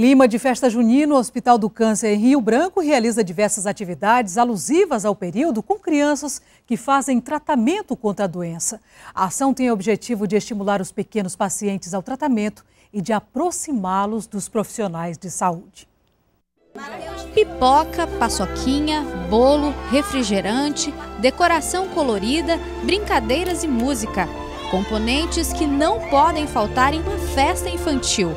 Clima de festa junina, o Hospital do Câncer em Rio Branco realiza diversas atividades alusivas ao período com crianças que fazem tratamento contra a doença. A ação tem o objetivo de estimular os pequenos pacientes ao tratamento e de aproximá-los dos profissionais de saúde. Pipoca, paçoquinha, bolo, refrigerante, decoração colorida, brincadeiras e música. Componentes que não podem faltar em uma festa infantil.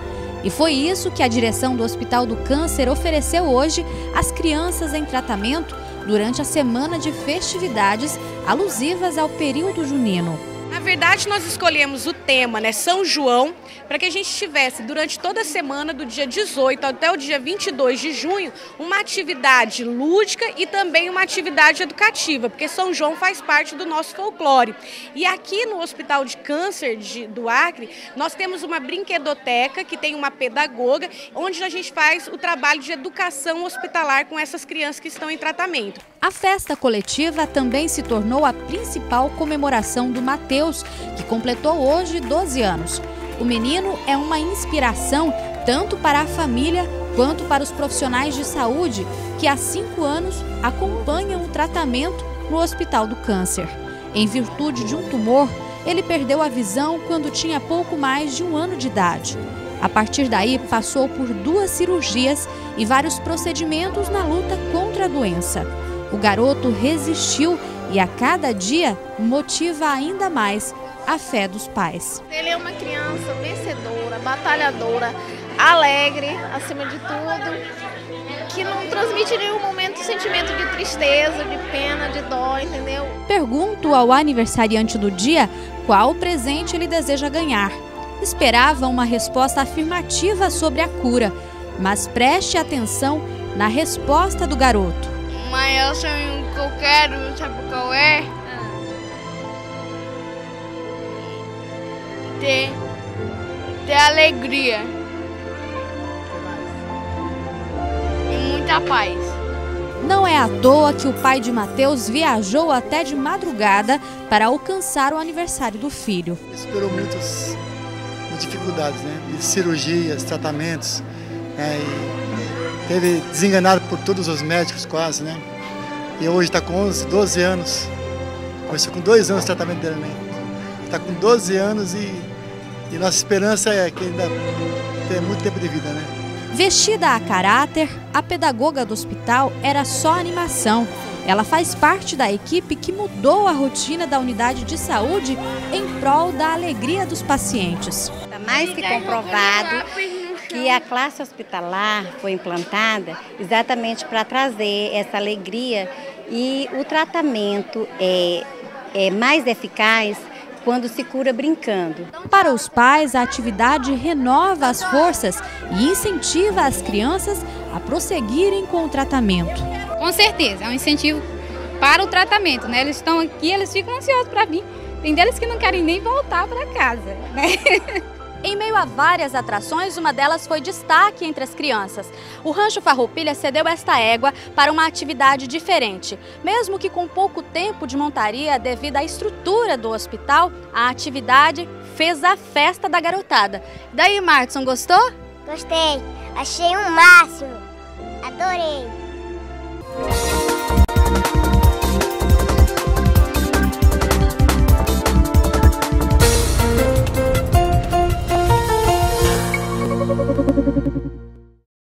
E foi isso que a direção do Hospital do Câncer ofereceu hoje às crianças em tratamento durante a semana de festividades alusivas ao período junino. Na verdade, nós escolhemos o tema, né, São João, para que a gente tivesse durante toda a semana, do dia 18 até o dia 22 de junho, uma atividade lúdica e também uma atividade educativa, porque São João faz parte do nosso folclore. E aqui no Hospital de Câncer de, do Acre, nós temos uma brinquedoteca que tem uma pedagoga, onde a gente faz o trabalho de educação hospitalar com essas crianças que estão em tratamento. A festa coletiva também se tornou a principal comemoração do Mateus, que completou hoje 12 anos. O menino é uma inspiração tanto para a família quanto para os profissionais de saúde que há cinco anos acompanham o tratamento no Hospital do Câncer. Em virtude de um tumor, ele perdeu a visão quando tinha pouco mais de um ano de idade. A partir daí, passou por duas cirurgias e vários procedimentos na luta contra a doença. O garoto resistiu e a cada dia motiva ainda mais a fé dos pais. Ele é uma criança vencedora, batalhadora, alegre, acima de tudo, que não transmite em nenhum momento sentimento de tristeza, de pena, de dó, entendeu? Pergunto ao aniversariante do dia qual presente ele deseja ganhar. Esperava uma resposta afirmativa sobre a cura, mas preste atenção na resposta do garoto maior sonho que eu quero, sabe qual é? Ter, ter alegria. E muita paz. Não é à toa que o pai de Mateus viajou até de madrugada para alcançar o aniversário do filho. Esperou muitas dificuldades, né? cirurgias, tratamentos. Né? Teve desenganado por todos os médicos quase, né? E hoje está com 11, 12 anos. Começou com dois anos o tratamento dele, né? Está com 12 anos e, e nossa esperança é que ainda tenha muito tempo de vida, né? Vestida a caráter, a pedagoga do hospital era só animação. Ela faz parte da equipe que mudou a rotina da unidade de saúde em prol da alegria dos pacientes. Está mais que comprovado que a classe hospitalar foi implantada exatamente para trazer essa alegria e o tratamento é, é mais eficaz quando se cura brincando. Para os pais, a atividade renova as forças e incentiva as crianças a prosseguirem com o tratamento. Com certeza, é um incentivo para o tratamento, né? Eles estão aqui, eles ficam ansiosos para vir. Tem deles que não querem nem voltar para casa, né? Em meio a várias atrações, uma delas foi destaque entre as crianças. O Rancho Farroupilha cedeu esta égua para uma atividade diferente. Mesmo que com pouco tempo de montaria devido à estrutura do hospital, a atividade fez a festa da garotada. Daí, Martson, gostou? Gostei. Achei um máximo. Adorei.